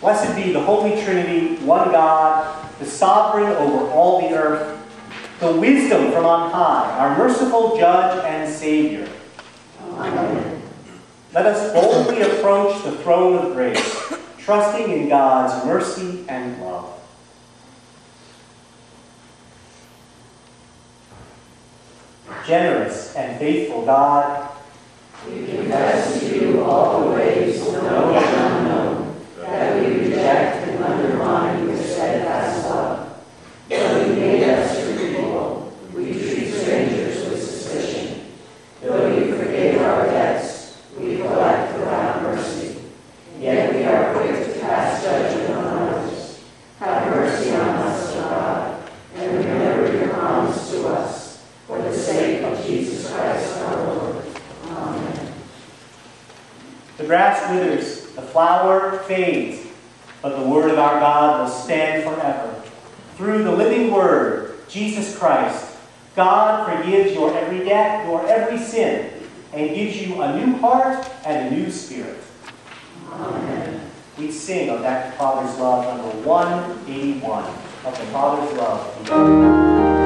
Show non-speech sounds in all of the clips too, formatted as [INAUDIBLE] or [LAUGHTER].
Blessed be the Holy Trinity, one God, the sovereign over all the earth, the wisdom from on high, our merciful judge and Savior. Amen. Let us boldly approach the throne of grace, trusting in God's mercy and love. Generous and faithful God, we confess to you all the ways known and unknown that we reject and undermine your steadfast love. Though you made us your people, we treat strangers with suspicion. Though you forgave our debts, we collect without mercy. Yet we are quick to pass judgment on others. Have mercy on us, O God, and remember your promise to us, for the sake of Jesus Christ our Lord. Amen. The grass withers, the flower fades, but the word of our God will stand forever. Through the living word, Jesus Christ, God forgives your every debt, your every sin, and gives you a new heart and a new spirit. Amen. We sing of that Father's love, number 181, of the Father's love.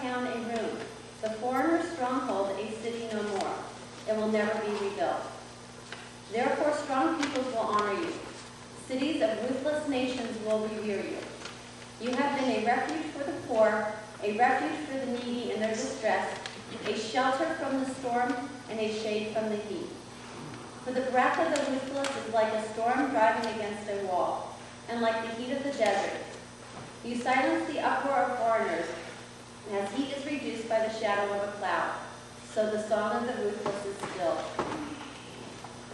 Town a ruin, the foreigner's stronghold a city no more. It will never be rebuilt. Therefore strong peoples will honor you. Cities of ruthless nations will revere you. You have been a refuge for the poor, a refuge for the needy in their distress, a shelter from the storm, and a shade from the heat. For the breath of the ruthless is like a storm driving against a wall, and like the heat of the desert. You silence the uproar of foreigners, as heat is reduced by the shadow of a cloud. So the song of the ruthless is still.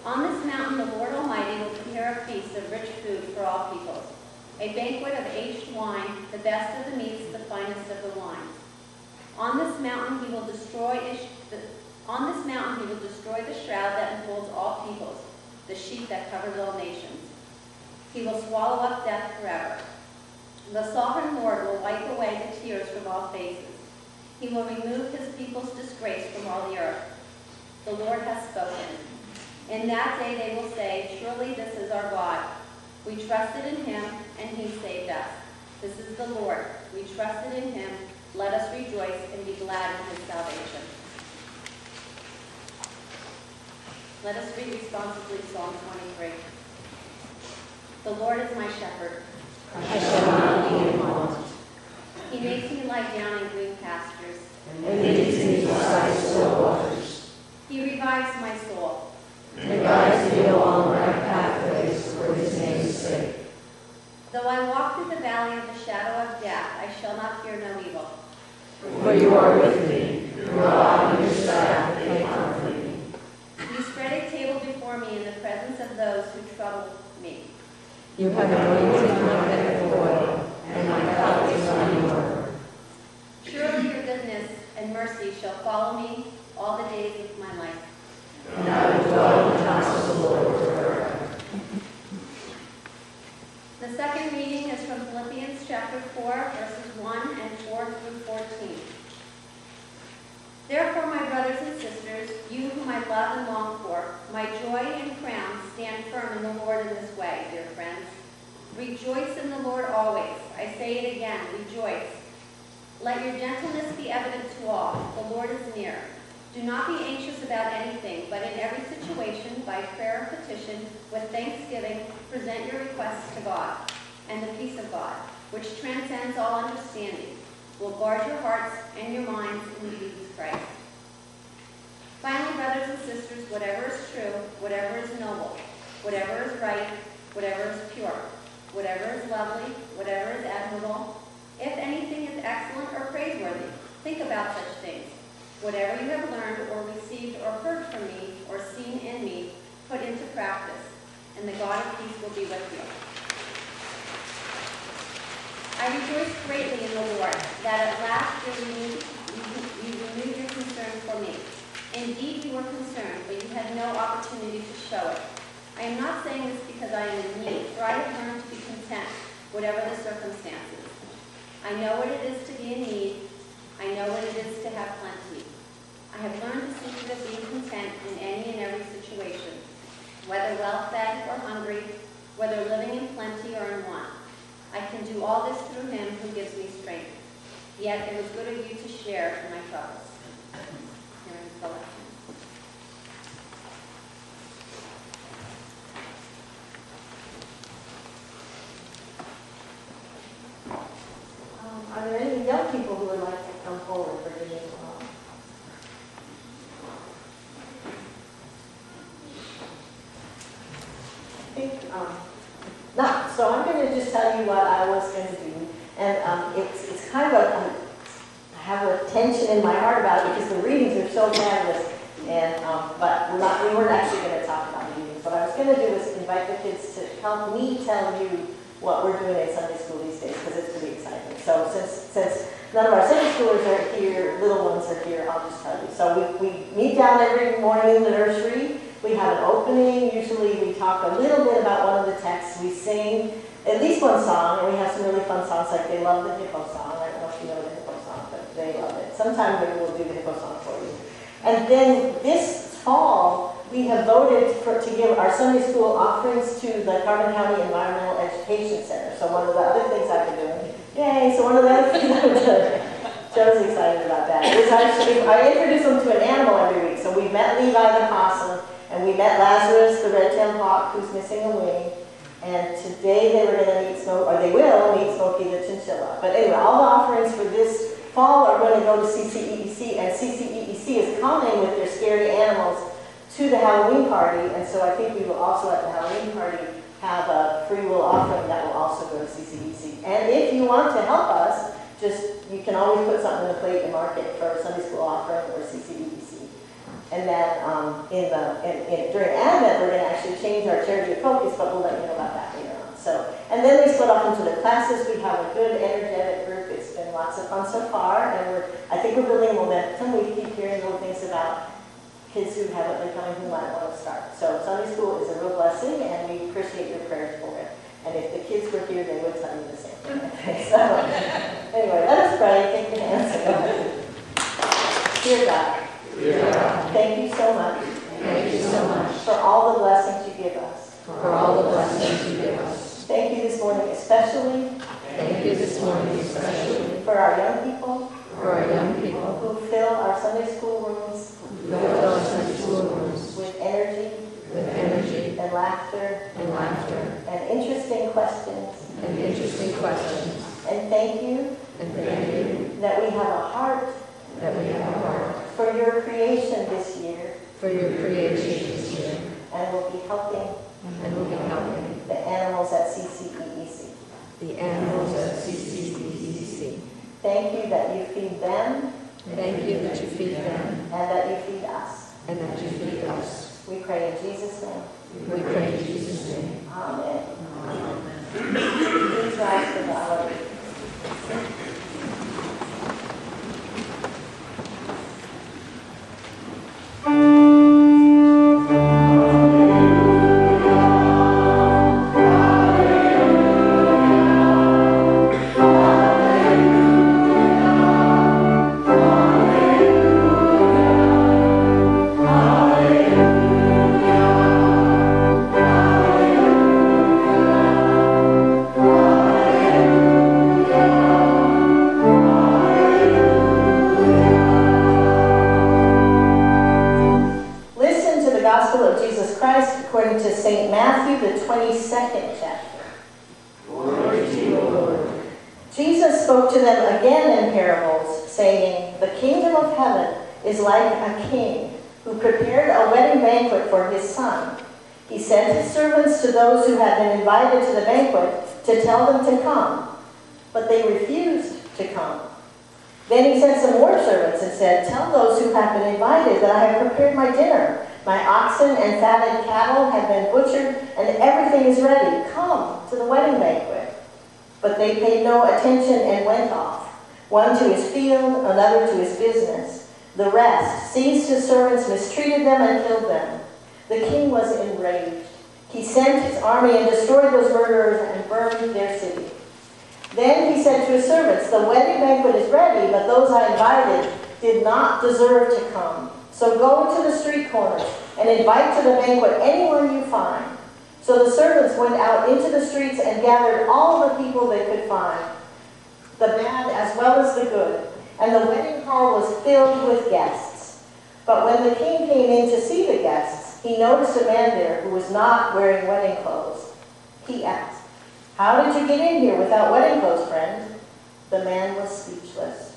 On this mountain the Lord Almighty will prepare a feast of rich food for all peoples a banquet of aged wine, the best of the meats, the finest of the wines. On this mountain he will destroy the, on this mountain he will destroy the shroud that enfolds all peoples, the sheet that covers all nations. He will swallow up death forever. The sovereign Lord will wipe away the tears from all faces. He will remove his people's disgrace from all the earth. The Lord has spoken. In that day they will say, Surely this is our God. We trusted in him, and he saved us. This is the Lord. We trusted in him. Let us rejoice and be glad in his salvation. Let us read responsibly Psalm 23. The Lord is my shepherd. I shall not be in want. He makes me lie down in green pastures. And leads me beside still waters. He revives my soul. And guides me along right pathways for his name's sake. Though I walk through the valley of the shadow of death, I shall not fear no evil. For you are with me. Your rod and your staff, they comfort me. You spread a table before me in the presence of those who trouble me. You have anointed my head with oil, and my cup is running over. Surely your goodness and mercy shall follow me all the days of my life. And I will dwell in the house of the Lord forever. The second reading is from Philippians chapter 4, verses 1 and 4 through 14. Therefore, my brothers and sisters, you whom I love and long for, my joy and crown, stand firm in the Lord in this way, dear friends. Rejoice in the Lord always. I say it again, rejoice. Let your gentleness be evident to all. The Lord is near. Do not be anxious about anything, but in every situation, by prayer and petition, with thanksgiving, present your requests to God. And the peace of God, which transcends all understanding, will guard your hearts and your minds in Jesus Christ. Finally, brothers and sisters, whatever is true, whatever is noble, whatever is right, whatever is pure, whatever is lovely, whatever is admirable, if anything is excellent or praiseworthy, think about such things. Whatever you have learned or received or heard from me or seen in me, put into practice, and the God of peace will be with you. I rejoice greatly in the Lord that at last you renewed, you renewed your concern for me. Indeed, you were concerned, but you had no opportunity to show it. I am not saying this because I am in need, for I have learned to be content, whatever the circumstances. I know what it is to be in need. I know what it is to have plenty. I have learned the secret of being content in any and every situation, whether well-fed or hungry, whether living in plenty or in want. I can do all this through him who gives me strength. Yet it was good of you to share in my troubles. Here is the lesson. reading along. I think, um, no, so I'm going to just tell you what I was going to do. And um, it's, it's kind of a, um, I have a tension in my heart about it because the readings are so fabulous. And, um, but we're not, we weren't actually going to talk about the readings. What I was going to do is invite the kids to help me tell you what we're doing in Sunday school these days because it's pretty exciting. So since, since none of our Sunday schoolers are here, little ones are here, I'll just tell you. So we, we meet down every morning in the nursery. We have an opening. Usually we talk a little bit about one of the texts. We sing at least one song, and we have some really fun songs like they love the hippo song. I don't know if you know the hippo song, but they love it. Sometime maybe we'll do the hippo song for you. And then this fall, we have voted for, to give our Sunday school offerings to the Carbon County Environmental Education Center. So one of the other things I've been doing, yay, so one of the other [LAUGHS] things I've been doing, Joe's excited about that, is actually, I introduce them to an animal every week. So we met Levi the possum, and we met Lazarus, the red-tailed hawk, who's missing a wing. And today they were going to meet Smoke, or they will meet Smokey the chinchilla. But anyway, all the offerings for this fall are going to go to CCEEC, and CCEEC is coming with their scary animals to the Halloween party. And so I think we will also at the Halloween party have a free will offering that will also go to CCEEC. And if you want to help us, just you can always put something in the plate and mark it for Sunday school offering or CCEEC. And then um, in the in, in, during Advent, we're going to actually change our charity of focus, but we'll let you know about that later on. So, and then we split off into the classes. We have a good, energetic group. It's been lots of fun so far, and we're I think we're building momentum. We keep hearing little things about kids who haven't been coming who might want to start. So Sunday school is a real blessing, and we appreciate your prayers for it. And if the kids were here, they would tell you the same thing. [LAUGHS] so, anyway, let us pray. Take your hands. Dear God. Dear God, Thank you so much thank you so much for all the blessings you give us. for all the blessings you give us. Thank you this morning especially Thank you this morning especially for our young people for our young people who fill our Sunday school rooms who fill our Sunday school rooms with energy with energy and laughter and laughter and interesting questions. and interesting questions. And thank you And thank you that we have a heart that we have a heart for your creation this year for your creation this year and we'll be helping and we'll be helping the animals at CCEEC. the animals at CCEEC. Thank you that you feed them Thank you that you feed them and that you feed us. and that you feed us. We pray in Jesus' name. We pray in Jesus' name. Amen. Amen. Please rise for the tell them to come, but they refused to come. Then he sent some more servants and said, Tell those who have been invited that I have prepared my dinner. My oxen and fatted cattle have been butchered, and everything is ready. Come to the wedding banquet. But they paid no attention and went off, one to his field, another to his business. The rest seized his servants, mistreated them, and killed them. The king was enraged. He sent his army and destroyed those murderers and burned their city. Then he said to his servants, The wedding banquet is ready, but those I invited did not deserve to come. So go to the street corners and invite to the banquet anyone you find. So the servants went out into the streets and gathered all the people they could find, the bad as well as the good. And the wedding hall was filled with guests. But when the king came in to see the guests, he noticed a man there who was not wearing wedding clothes. He asked, How did you get in here without wedding clothes, friend? The man was speechless.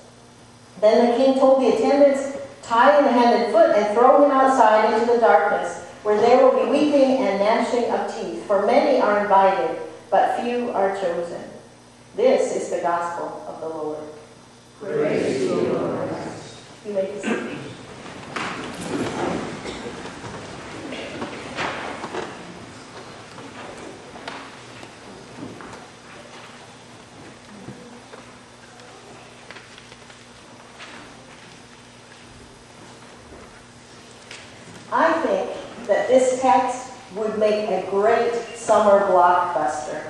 Then the king told the attendants, Tie him hand and foot and throw him outside into the darkness, where there will be weeping and gnashing of teeth. For many are invited, but few are chosen. This is the gospel of the Lord. Praise you, Lord. You may be seated. I think that this text would make a great summer blockbuster.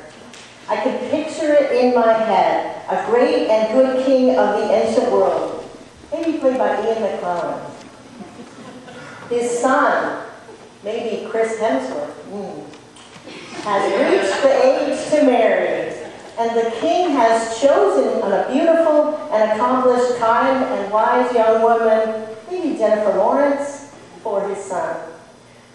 I could picture it in my head, a great and good king of the ancient world, maybe played by Ian McKellen. His son, maybe Chris Hemsworth, hmm, has reached the age to marry, and the king has chosen a beautiful and accomplished, kind and wise young woman, maybe Jennifer Lawrence, for his son.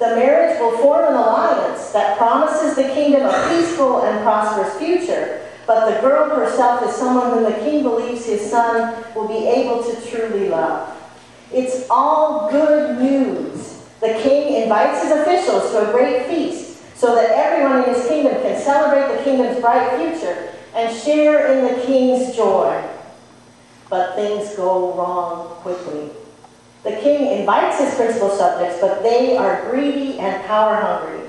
The marriage will form an alliance that promises the kingdom a peaceful and prosperous future, but the girl herself is someone whom the king believes his son will be able to truly love. It's all good news. The king invites his officials to a great feast so that everyone in his kingdom can celebrate the kingdom's bright future and share in the king's joy. But things go wrong quickly. The king invites his principal subjects, but they are greedy and power hungry.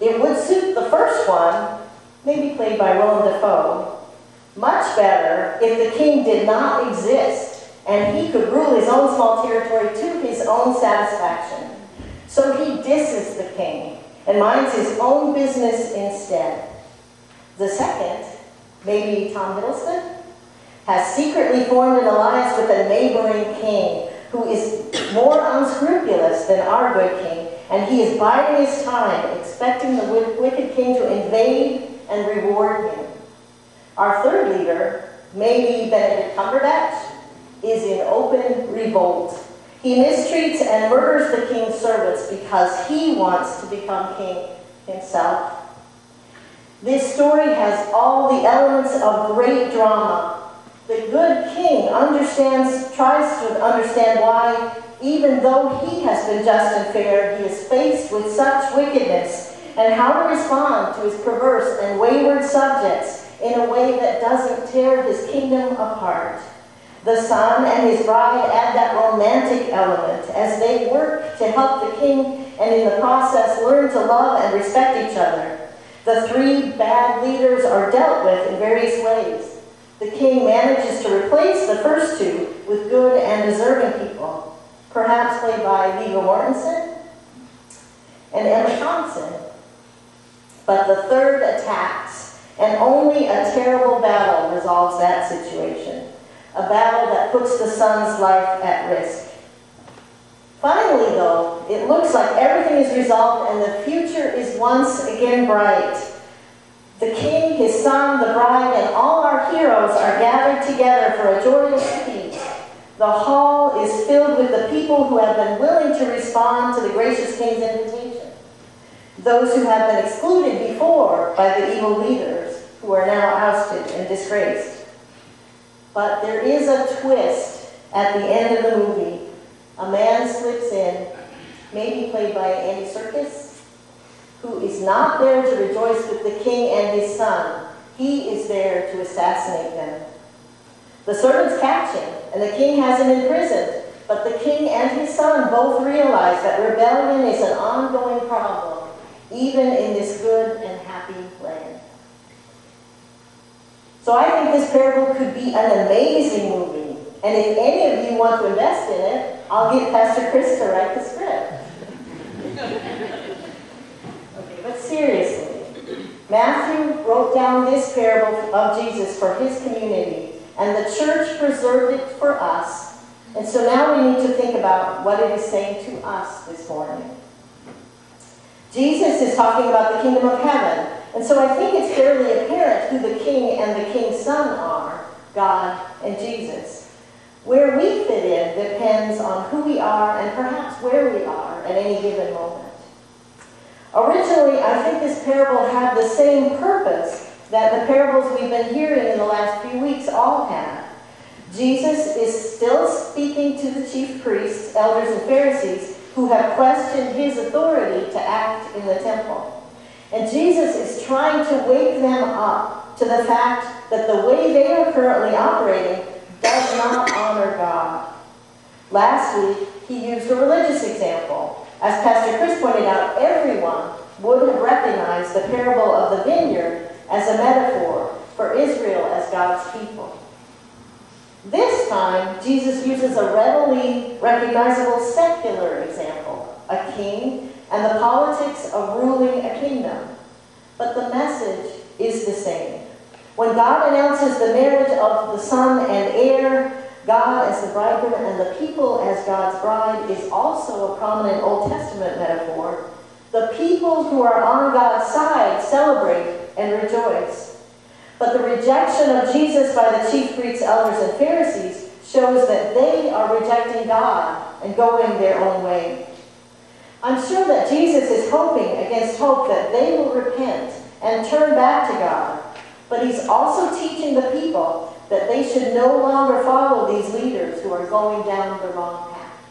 It would suit the first one, maybe played by Willem Dafoe, much better if the king did not exist and he could rule his own small territory to his own satisfaction. So he disses the king and minds his own business instead. The second, maybe Tom Hiddleston, has secretly formed an alliance with a neighboring king who is more unscrupulous than our good king, and he is biding his time, expecting the wicked king to invade and reward him. Our third leader, maybe Benedict Cumberbatch, is in open revolt. He mistreats and murders the king's servants because he wants to become king himself. This story has all the elements of great drama. The good king understands, tries to understand why, even though he has been just and fair, he is faced with such wickedness, and how to respond to his perverse and wayward subjects in a way that doesn't tear his kingdom apart. The son and his bride add that romantic element as they work to help the king and in the process learn to love and respect each other. The three bad leaders are dealt with in various ways. The king manages to replace the first two with good and deserving people, perhaps played by Viggo Mortensen and Emma Thompson. But the third attacks, and only a terrible battle resolves that situation. A battle that puts the son's life at risk. Finally, though, it looks like everything is resolved and the future is once again bright. The king, his son, the bride, and all our heroes are gathered together for a joyous feast. The hall is filled with the people who have been willing to respond to the gracious king's invitation. Those who have been excluded before by the evil leaders, who are now ousted and disgraced. But there is a twist at the end of the movie. A man slips in, maybe played by Andy Serkis, who is not there to rejoice with the king and his son. He is there to assassinate them. The servants catch him, and the king has him imprisoned. But the king and his son both realize that rebellion is an ongoing problem, even in this good and happy land. So I think this parable could be an amazing movie. And if any of you want to invest in it, I'll get Pastor Chris to write the script. Matthew wrote down this parable of Jesus for his community, and the church preserved it for us. And so now we need to think about what it is saying to us this morning. Jesus is talking about the kingdom of heaven. And so I think it's fairly apparent who the king and the king's son are God and Jesus. Where we fit in depends on who we are and perhaps where we are at any given moment. Originally, I think this parable had the same purpose that the parables we've been hearing in the last few weeks all have. Jesus is still speaking to the chief priests, elders, and Pharisees who have questioned his authority to act in the temple. And Jesus is trying to wake them up to the fact that the way they are currently operating does not honor God. Last week, he used a religious example. As Pastor Chris pointed out, everyone would have recognized the parable of the vineyard as a metaphor for Israel as God's people. This time, Jesus uses a readily recognizable secular example, a king and the politics of ruling a kingdom. But the message is the same. When God announces the marriage of the son and heir, God as the bridegroom and the people as God's bride is also a prominent Old Testament metaphor. The people who are on God's side celebrate and rejoice. But the rejection of Jesus by the chief priests, elders, and Pharisees shows that they are rejecting God and going their own way. I'm sure that Jesus is hoping against hope that they will repent and turn back to God. But he's also teaching the people that they should no longer follow these leaders who are going down the wrong path.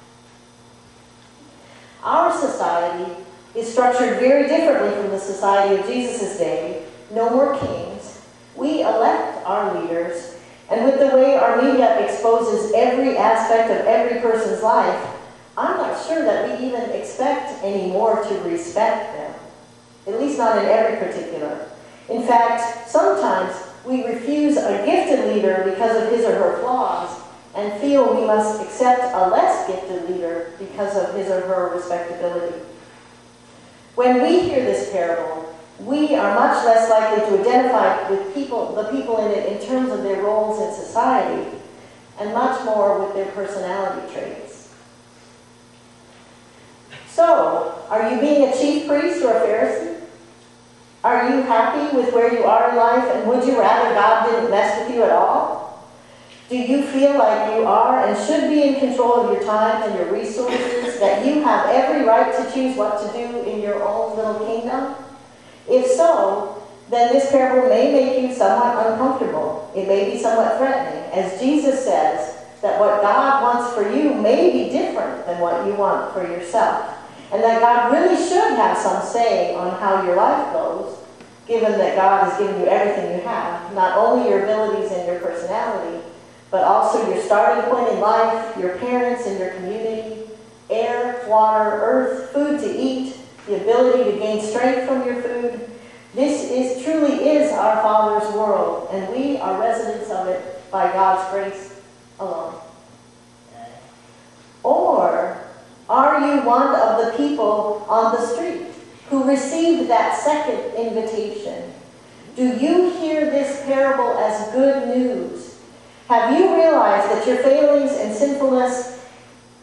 Our society is structured very differently from the society of Jesus' day. No more kings. We elect our leaders, and with the way our media exposes every aspect of every person's life, I'm not sure that we even expect anymore to respect them, at least not in every particular. In fact, sometimes we refuse a gifted leader because of his or her flaws and feel we must accept a less gifted leader because of his or her respectability. When we hear this parable, we are much less likely to identify with people, the people in it in terms of their roles in society, and much more with their personality traits. So, are you being a chief priest or a Pharisee? Are you happy with where you are in life, and would you rather God didn't mess with you at all? Do you feel like you are and should be in control of your time and your resources, that you have every right to choose what to do in your own little kingdom? If so, then this parable may make you somewhat uncomfortable. It may be somewhat threatening, as Jesus says that what God wants for you may be different than what you want for yourself, and that God really should have some say on how your life goes, given that God has given you everything you have, not only your abilities and your personality, but also your starting point in life, your parents and your community, air, water, earth, food to eat, the ability to gain strength from your food. This is truly is our Father's world, and we are residents of it by God's grace alone. Or are you one of the people on the street who received that second invitation? Do you hear this parable as good news? Have you realized that your failings and sinfulness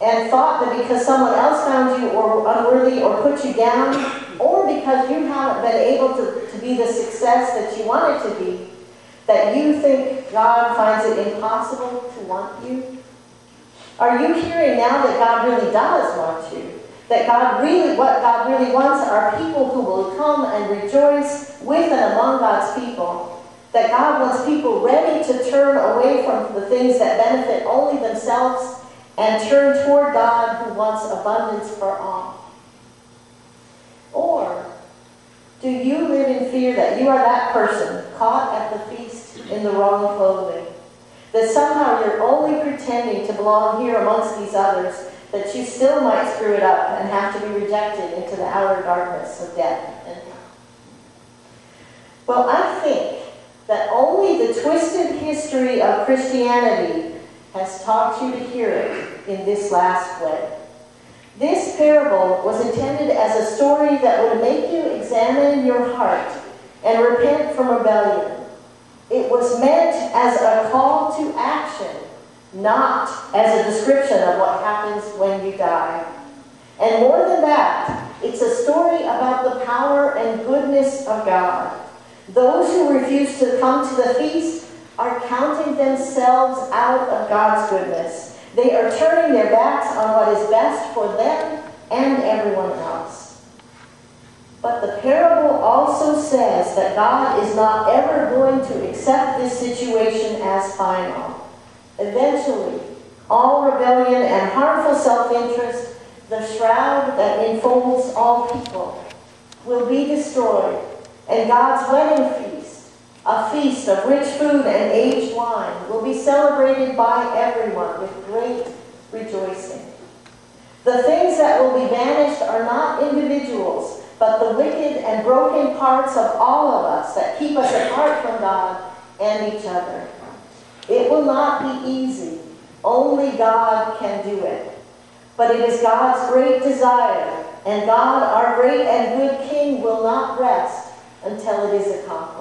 and thought that because someone else found you or unworthy or put you down, or because you haven't been able to, to be the success that you wanted to be, that you think God finds it impossible to want you? Are you hearing now that God really does want you? That God really, what God really wants are people who will come and rejoice with and among God's people. That God wants people ready to turn away from the things that benefit only themselves and turn toward God who wants abundance for all? Or do you live in fear that you are that person caught at the feast in the wrong clothing? That somehow you're only pretending to belong here amongst these others, that you still might screw it up and have to be rejected into the outer darkness of death and hell? Well, I think that only the twisted history of Christianity has taught you to hear it in this last way. This parable was intended as a story that would make you examine your heart and repent from rebellion. It was meant as a call to action, not as a description of what happens when you die. And more than that, it's a story about the power and goodness of God. Those who refuse to come to the feast are counting themselves out of God's goodness. They are turning their backs on what is best for them and everyone else. But the parable also says that God is not ever going to accept this situation as final. Eventually, all rebellion and harmful self-interest, the shroud that enfolds all people, will be destroyed, and God's wedding feast, a feast of rich food and aged wine, will be celebrated by everyone with great rejoicing. The things that will be banished are not individuals, but the wicked and broken parts of all of us that keep us apart from God and each other. It will not be easy. Only God can do it. But it is God's great desire, and God, our great and good King, will not rest until it is accomplished.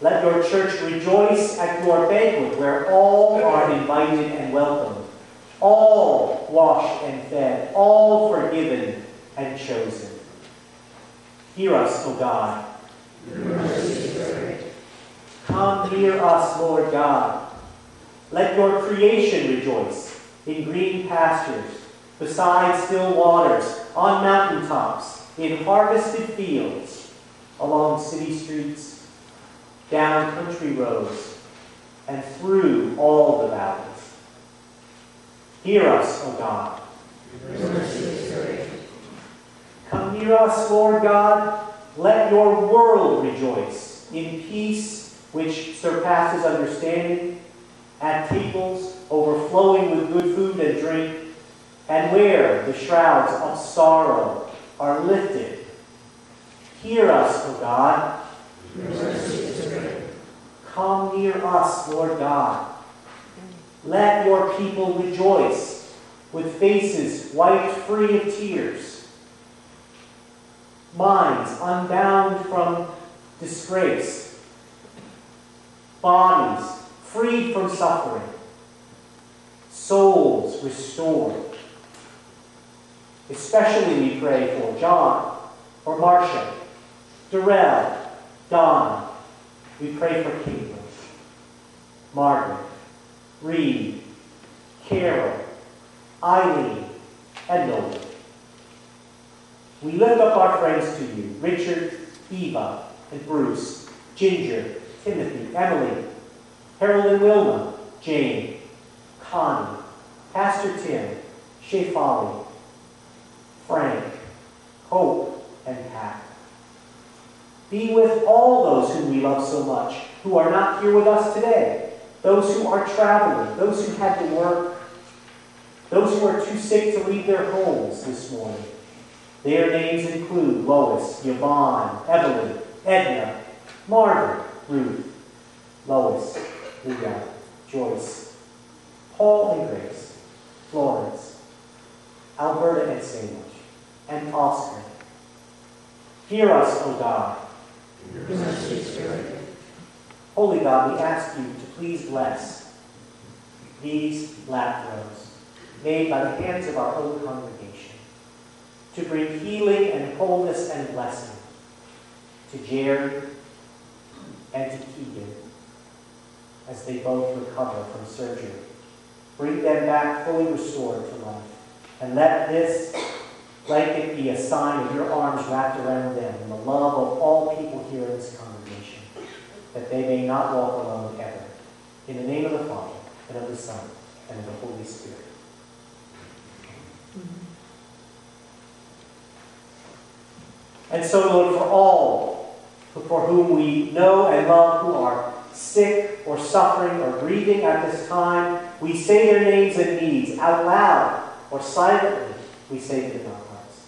Let your church rejoice at your banquet where all are invited and welcomed, all washed and fed, all forgiven and chosen. Hear us, O God. Come near us, Lord God. Let your creation rejoice in green pastures, beside still waters, on mountaintops, in harvested fields, along city streets, down country roads, and through all the valleys. Hear us, O God. Come near us, Lord God. Let your world rejoice in peace which surpasses understanding, at tables overflowing with good food and drink, and where the shrouds of sorrow are lifted. Hear us, O God. Come near us, Lord God. Let your people rejoice with faces wiped free of tears, minds unbound from disgrace, bodies freed from suffering, souls restored. Especially we pray for John, for Marcia, Darrell, Don. We pray for Caitlin, Margaret, Reed, Carol, Eileen, and Nolan. We lift up our friends to you, Richard, Eva, and Bruce, Ginger, Timothy, Emily, Harold and Wilma, Jane, Connie, Pastor Tim, Shay Folly, Frank, Hope, and Pat. Be with all those whom we love so much, who are not here with us today, those who are traveling, those who had to work, those who are too sick to leave their homes this morning. Their names include Lois, Yvonne, Evelyn, Edna, Margaret, Ruth, Lois, Leah, Joyce, Paul and Grace, Florence, Alberta and Sandwich, and Oscar. Hear us, O God. Holy God, we ask you to please bless these lap rows made by the hands of our own congregation to bring healing and wholeness and blessing to Jerry and to Keegan as they both recover from surgery. Bring them back fully restored to life. And let this blanket be a sign of your arms wrapped around them and the love of all people here in this congregation, that they may not walk alone ever. In the name of the Father, and of the Son, and of the Holy Spirit. And so, Lord, for all for whom we know and love who are sick or suffering or grieving at this time, we say their names and needs out loud or silently. We say them in our hearts.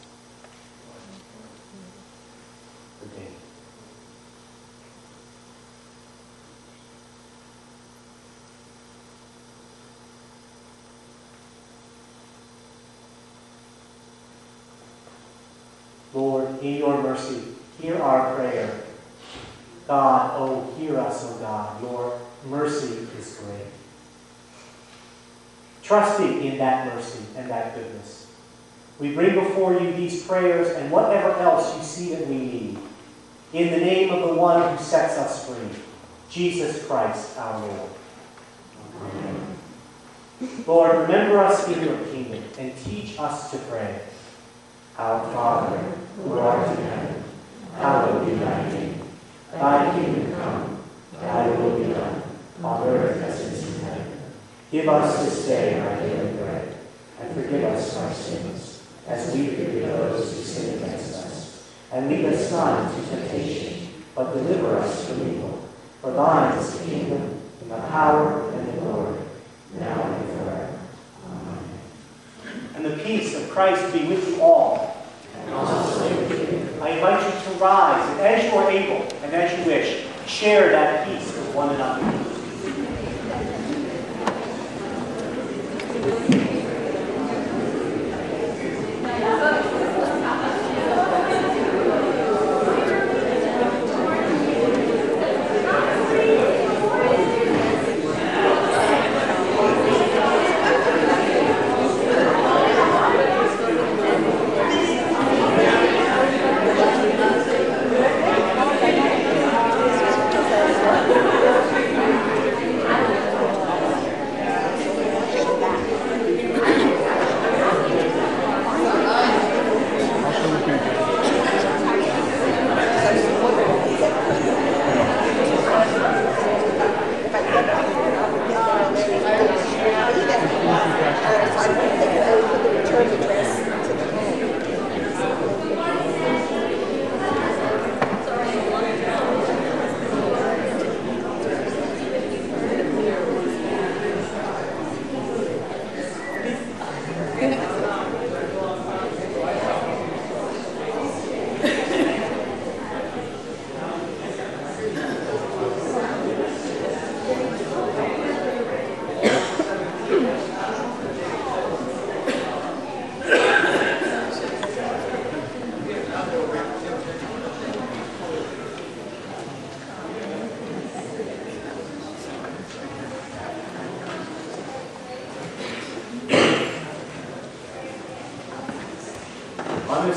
Good day. Lord, in your mercy, hear our prayer. God, oh, hear us, oh God. Your mercy is great. Trusting in that mercy and that goodness, we bring before you these prayers and whatever else you see that we need. In the name of the one who sets us free, Jesus Christ our Lord. Amen. Lord, remember us in your kingdom and teach us to pray. Our Father, who art in heaven, hallowed be thy name. Thy kingdom come, thy will be done, on earth as it is in heaven. Give us this day our daily bread, and forgive us our sins, as we forgive those who sin against us. And lead us not into temptation, but deliver us from evil. For thine is the kingdom, and the power, and the glory, now and forever. Amen. And the peace of Christ be with you all. I invite you to rise, and as you are able, and as you wish, share that peace with one another.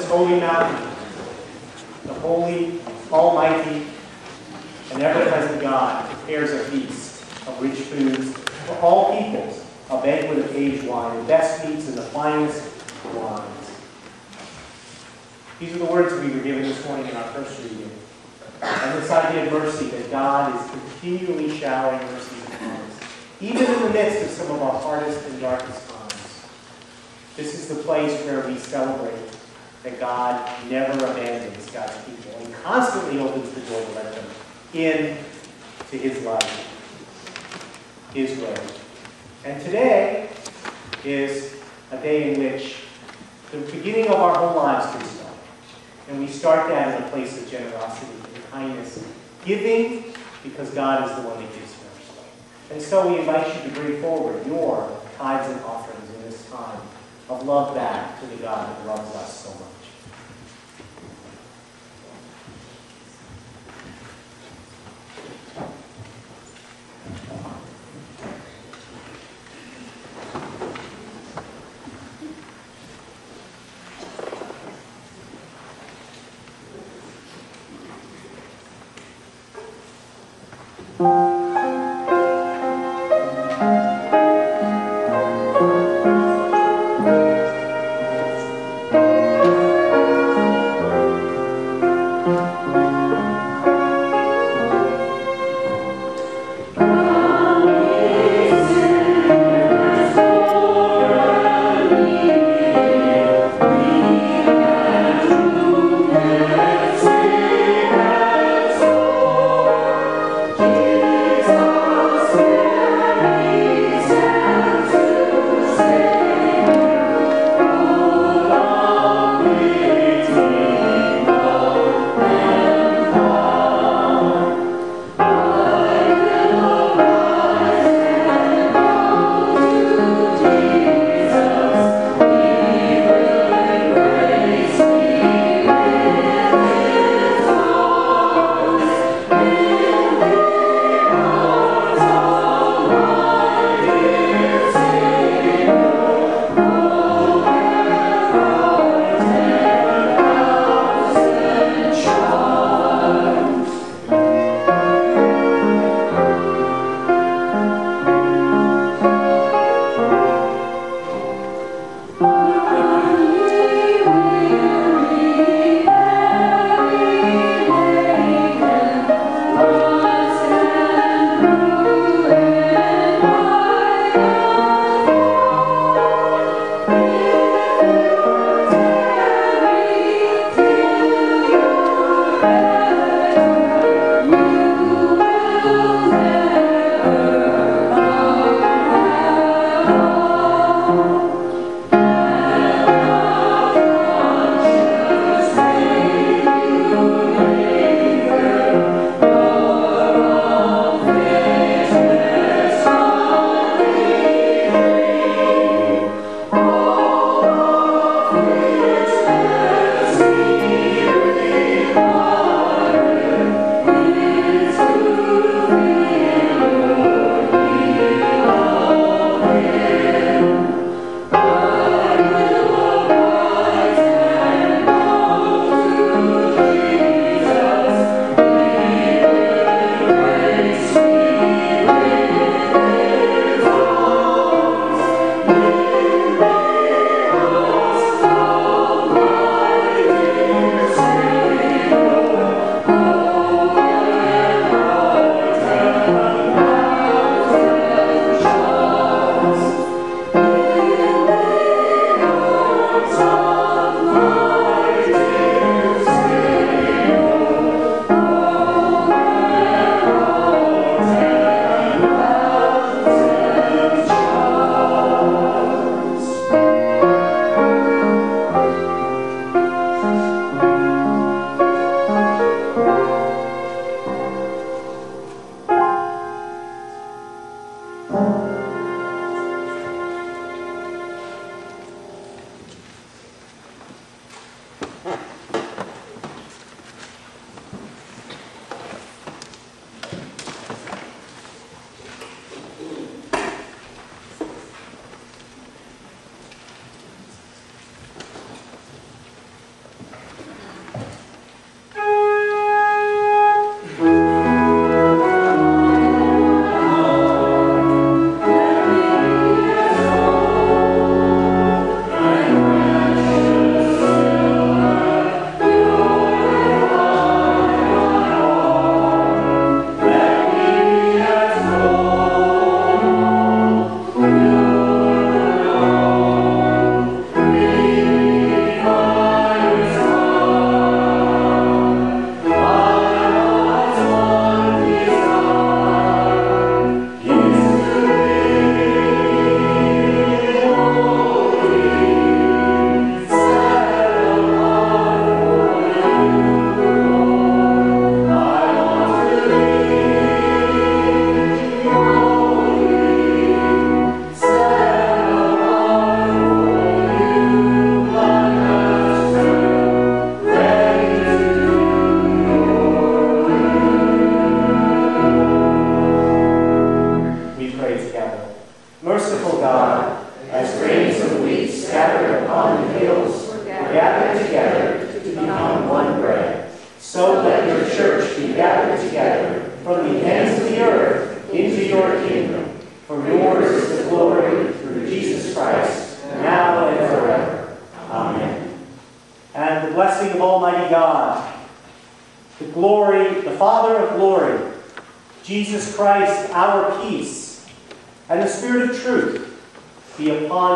Holy mountain, the holy, almighty, and ever-present God prepares a feast of rich foods for all peoples, a banquet of aged wine, the best meats and the finest wines. These are the words we were given this morning in our first reading. And this idea of mercy, that God is continually showering mercy upon us, even in the midst of some of our hardest and darkest times. This is the place where we celebrate that God never abandons God's people and constantly opens the door to let them in to his life, his way. And today is a day in which the beginning of our whole lives can start. And we start that in a place of generosity and kindness, giving because God is the one that gives first. And so we invite you to bring forward your tithes and offerings in this time of love back to the God that loves us so much.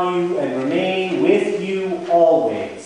You and remain with you always.